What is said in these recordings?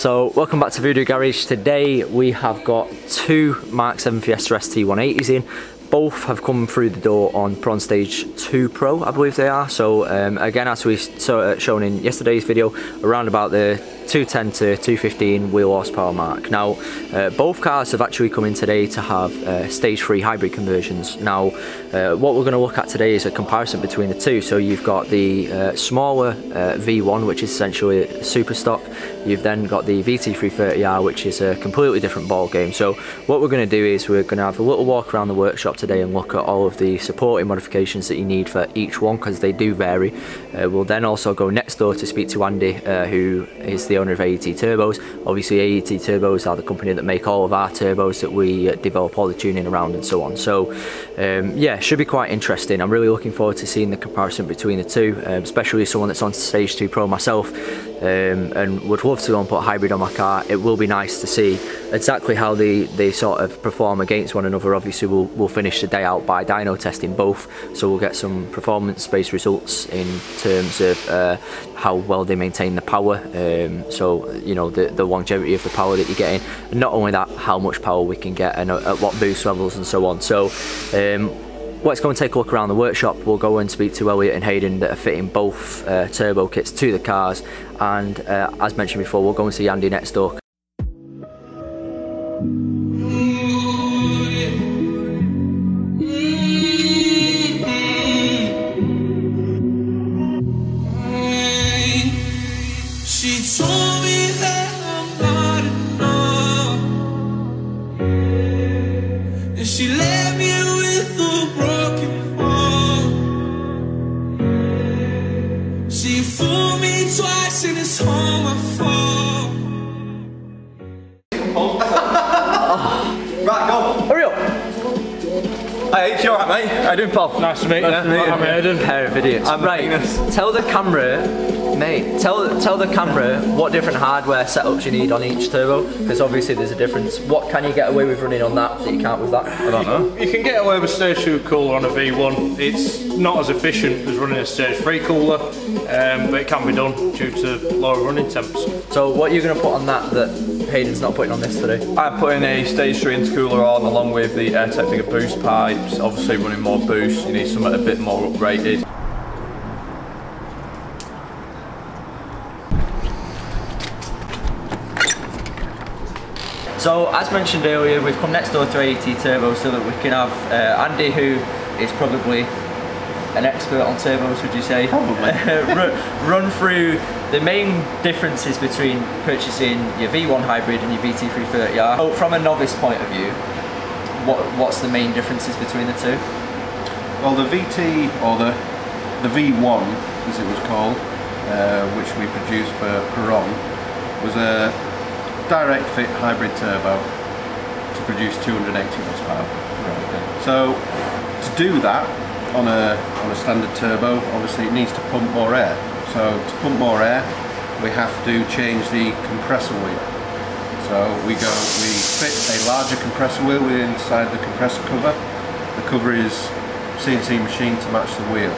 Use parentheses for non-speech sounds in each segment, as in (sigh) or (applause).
So welcome back to VUDU Garage. Today we have got two Mark 7 Fiesta ST180s in. Both have come through the door on Prawn Stage 2 Pro, I believe they are. So um, again, as we saw uh, shown in yesterday's video, around about the 210 to 215 wheel horsepower mark. Now, uh, both cars have actually come in today to have uh, stage 3 hybrid conversions. Now, uh, what we're going to look at today is a comparison between the two. So you've got the uh, smaller uh, V1, which is essentially super stock. You've then got the VT330R, which is a completely different ball game. So what we're going to do is we're going to have a little walk around the workshop today and look at all of the supporting modifications that you need for each one because they do vary. Uh, we'll then also go next door to speak to Andy, who is the owner of AET Turbos. Obviously AET Turbos are the company that make all of our turbos that we uh, develop all the tuning around and so on. So um, yeah, should be quite interesting. I'm really looking forward to seeing the comparison between the two, um, especially someone that's on Stage 2 Pro myself um, and would love to go and put a hybrid on my car. It will be nice to see exactly how they, they sort of perform against one another. Obviously we'll, we'll finish the day out by dyno testing both, so we'll get some performance-based results in terms of uh, how well they maintain the power. Um, so you know the, the longevity of the power that you're getting and not only that how much power we can get and at what boost levels and so on so um, let's go and take a look around the workshop. We'll go and speak to Elliot and Hayden that are fitting both uh, turbo kits to the cars. And uh, as mentioned before we'll go and see Andy next door Hey, you alright mate? How you doing Paul? Nice to meet nice you. To meet I'm Aidan. Pair of idiots. I'm right, tell the camera, mate, tell tell the camera what different hardware setups you need on each turbo, because obviously there's a difference. What can you get away with running on that that you can't with that? I don't know. You can get away with stage 2 cooler on a V1. It's not as efficient as running a stage 3 cooler, um, but it can be done due to lower running temps. So what are you going to put on that that Hayden's not putting on this today? I'm putting a stage 3 intercooler on along with the Airtec bigger boost pipes, obviously running more boost, you need something a bit more uprated. So as mentioned earlier, we've come next door to AET Turbo so that we can have uh, Andy who is probably an expert on turbos, would you say? Probably. (laughs) run, through the main differences between purchasing your V1 hybrid and your VT330R. So from a novice point of view, what, what's the main differences between the two? Well, the VT, or the, the V1, as it was called, uh, which we produced for Perron, was a direct fit hybrid turbo to produce 280 horsepower. Right. So, to do that, on a, on a standard turbo, obviously it needs to pump more air. So to pump more air, we have to change the compressor wheel. So we go, we fit a larger compressor wheel inside the compressor cover. The cover is CNC machined to match the wheel.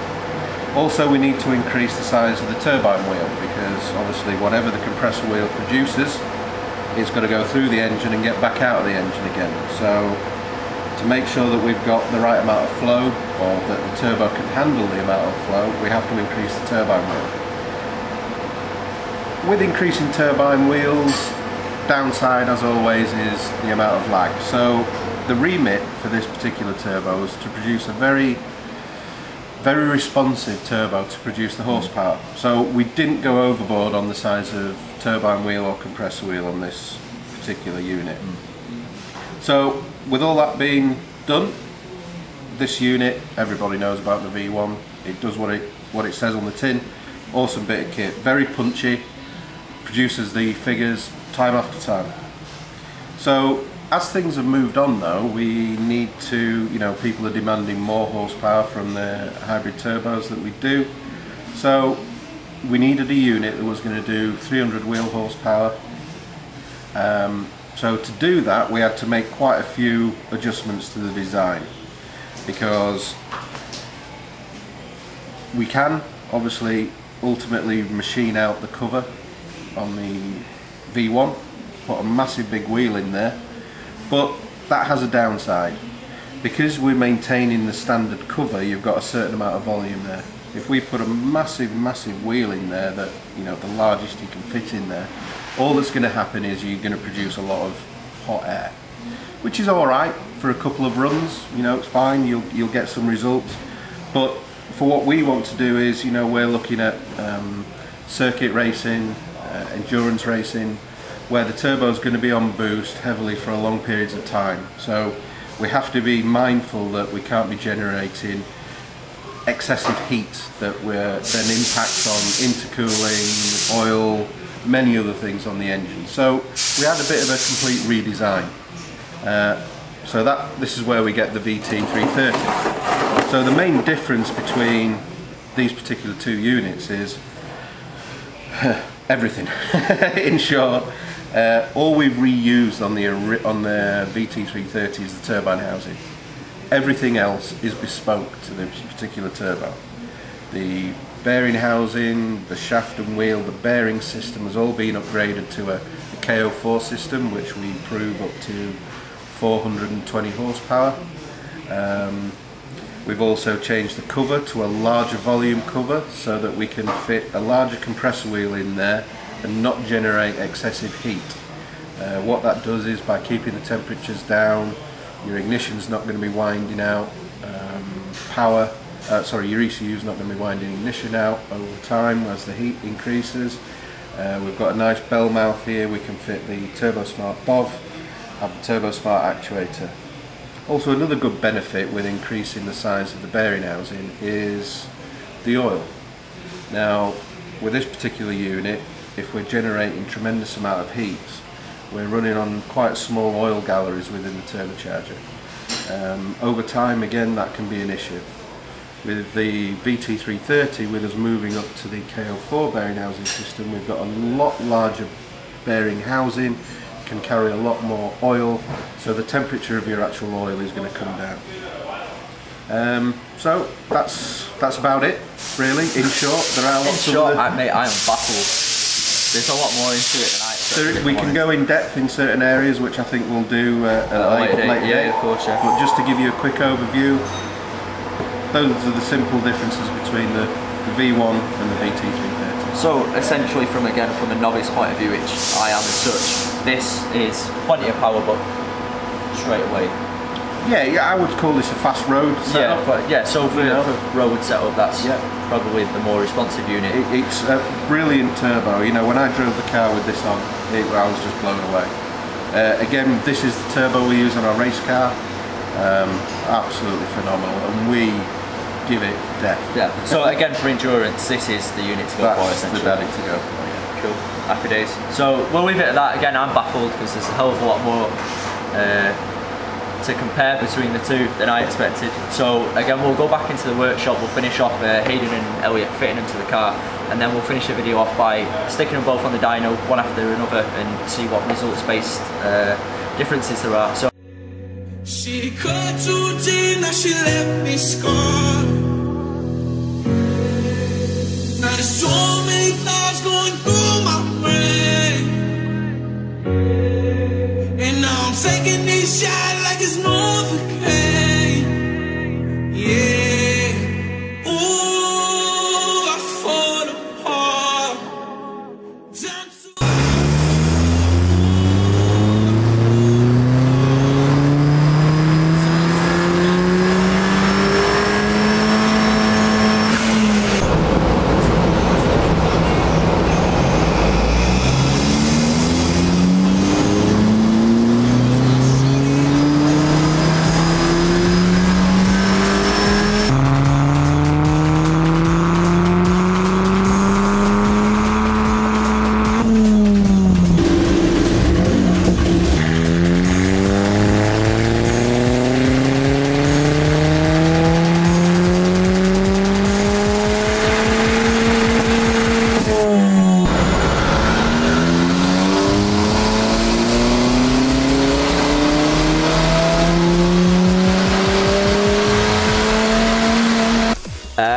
Also we need to increase the size of the turbine wheel because obviously whatever the compressor wheel produces it's got to go through the engine and get back out of the engine again. So to make sure that we've got the right amount of flow or that the turbo can handle the amount of flow, we have to increase the turbine wheel. With increasing turbine wheels, downside as always is the amount of lag. So the remit for this particular turbo is to produce a very very responsive turbo to produce the horsepower. So we didn't go overboard on the size of turbine wheel or compressor wheel on this particular unit. So with all that being done, this unit, everybody knows about the V1. It does what it what it says on the tin. Awesome bit of kit, very punchy, produces the figures time after time. So as things have moved on though, we need to, you know, people are demanding more horsepower from the hybrid turbos that we do. So we needed a unit that was going to do 300 wheel horsepower. Um, so to do that we had to make quite a few adjustments to the design because we can obviously ultimately machine out the cover on the V1, put a massive big wheel in there, but that has a downside. Because we're maintaining the standard cover, you've got a certain amount of volume there. If we put a massive, massive wheel in there, that you know the largest you can fit in there, all that's going to happen is you're going to produce a lot of hot air, which is all right for a couple of runs. You know, it's fine. You'll you'll get some results, but for what we want to do is, you know, we're looking at um, circuit racing, uh, endurance racing, where the turbo is going to be on boost heavily for a long periods of time. So we have to be mindful that we can't be generating excessive heat that we're, then impacts on intercooling, oil, many other things on the engine. So we had a bit of a complete redesign. Uh, so that this is where we get the VT330. So the main difference between these particular two units is (laughs) everything. (laughs) In short, uh, all we've reused on the on the VT330 is the turbine housing. Everything else is bespoke to this particular turbo. The bearing housing, the shaft and wheel, the bearing system has all been upgraded to a, a K04 system which we improve up to 420 horsepower. Um, we've also changed the cover to a larger volume cover so that we can fit a larger compressor wheel in there and not generate excessive heat. Uh, what that does is by keeping the temperatures down, your ignition's not going to be winding out, um, power uh, sorry, your ECU is not going to be winding ignition out over time as the heat increases. Uh, we've got a nice bell mouth here, we can fit the Turbosmart BOV, have the Turbosmart actuator. Also another good benefit with increasing the size of the bearing housing is the oil. Now with this particular unit, if we're generating tremendous amount of heat, we're running on quite small oil galleries within the turbocharger. Um, over time again that can be an issue. With the VT330 with us moving up to the K04 bearing housing system we've got a lot larger bearing housing can carry a lot more oil so the temperature of your actual oil is going to come down. Um, so that's that's about it really in short. There are lots in short, of I, mate, I am baffled there's a lot more into it than I there, we can go in depth in certain areas which I think we'll do uh, at a later, later yeah, of course yeah. but just to give you a quick overview those are the simple differences between the, the V1 and the VT330. So essentially from again from a novice point of view, which I am as such, this is plenty of power but straight away. Yeah, yeah, I would call this a fast road setup. Yeah, but yeah, so for, yeah. for road setup, that's yeah. probably the more responsive unit. It, it's a brilliant turbo. You know, when I drove the car with this on, it, I was just blown away. Uh, again, this is the turbo we use on our race car. Um, absolutely phenomenal, and we give it death. Yeah. So again, for endurance, this is the unit to go That's for. Essentially, the to go for. Yeah. Cool. Happy days. So we'll leave it at that. Again, I'm baffled because there's a hell of a lot more uh, to compare between the two than I expected. So again, we'll go back into the workshop. We'll finish off uh, Hayden and Elliot fitting them to the car, and then we'll finish the video off by sticking them both on the dyno, one after another, and see what results-based uh, differences there are. So. She cut too deep, now she left me scarred. Now thoughts going through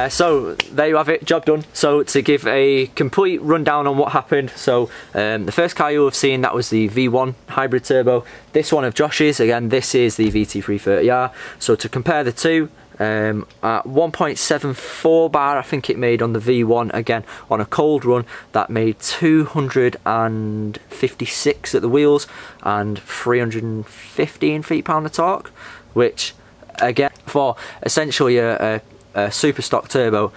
Uh, so there you have it, job done. So to give a complete rundown on what happened, so um, the first car you'll have seen that was the V1 hybrid turbo. This one of Josh's, again this is the VT330R. So to compare the two, um, at 1.74 bar I think it made on the V1 again on a cold run that made 256 at the wheels and 315 feet pound of torque which again for essentially a, a, a super stock turbo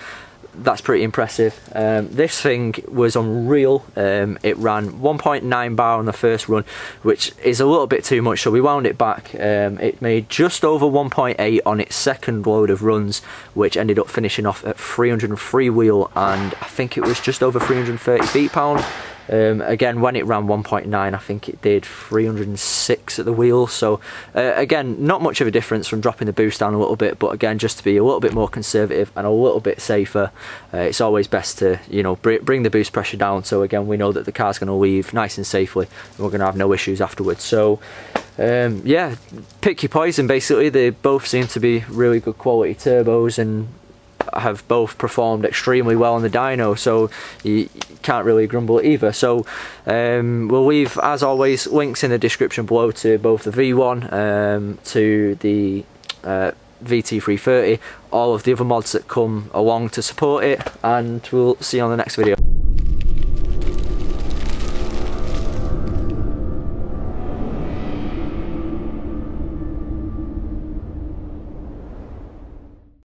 that's pretty impressive. Um, this thing was unreal. Um, it ran 1.9 bar on the first run, which is a little bit too much, so we wound it back. Um, it made just over 1.8 on its second load of runs, which ended up finishing off at 303 wheel, and I think it was just over 330 feet pound. Um, again, when it ran 1.9, I think it did 306 at the wheel. So uh, again, not much of a difference from dropping the boost down a little bit, but again, just to be a little bit more conservative and a little bit safer, uh, it's always best to you know br bring the boost pressure down. So again, we know that the car's going to leave nice and safely, and we're going to have no issues afterwards. So. Um, yeah, pick your poison basically. They both seem to be really good quality turbos and have both performed extremely well on the dyno, so you, can't really grumble either. So um, we'll leave, as always, links in the description below to both the V1, um, to the uh, VT330, all of the other mods that come along to support it, and we'll see you on the next video.